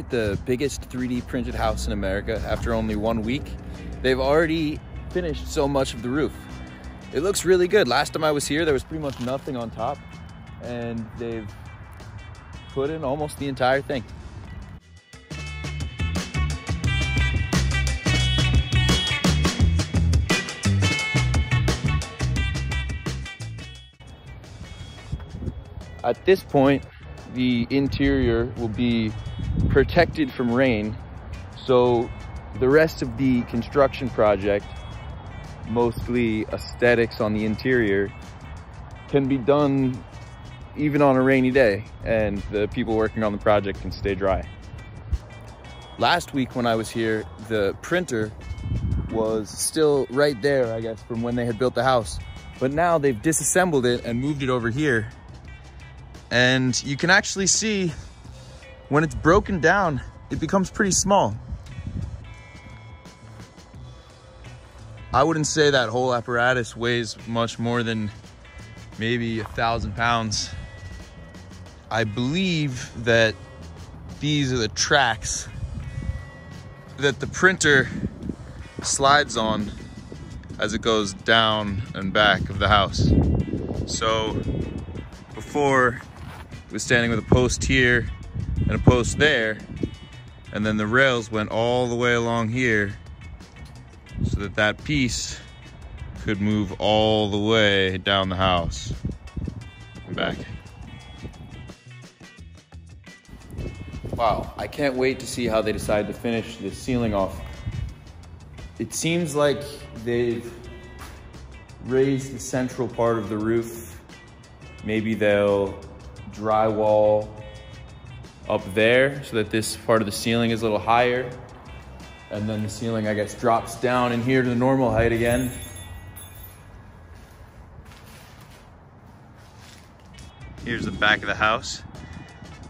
it the biggest 3D printed house in America after only one week. They've already finished so much of the roof. It looks really good. Last time I was here, there was pretty much nothing on top and they've put in almost the entire thing. At this point, the interior will be protected from rain. So the rest of the construction project, mostly aesthetics on the interior, can be done even on a rainy day and the people working on the project can stay dry. Last week when I was here, the printer was still right there, I guess, from when they had built the house. But now they've disassembled it and moved it over here and you can actually see when it's broken down, it becomes pretty small. I wouldn't say that whole apparatus weighs much more than maybe a thousand pounds. I believe that these are the tracks that the printer slides on as it goes down and back of the house. So before was standing with a post here and a post there. And then the rails went all the way along here so that that piece could move all the way down the house and back. Wow, I can't wait to see how they decide to finish the ceiling off. It seems like they've raised the central part of the roof. Maybe they'll drywall up there so that this part of the ceiling is a little higher. And then the ceiling, I guess, drops down in here to the normal height again. Here's the back of the house.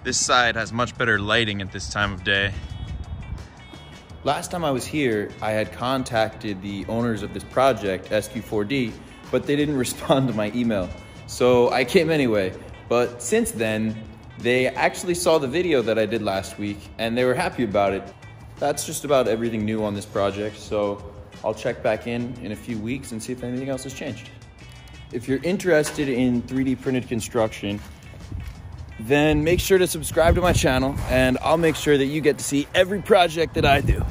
This side has much better lighting at this time of day. Last time I was here, I had contacted the owners of this project, SQ4D, but they didn't respond to my email. So I came anyway. But since then, they actually saw the video that I did last week and they were happy about it. That's just about everything new on this project. So I'll check back in in a few weeks and see if anything else has changed. If you're interested in 3D printed construction, then make sure to subscribe to my channel and I'll make sure that you get to see every project that I do.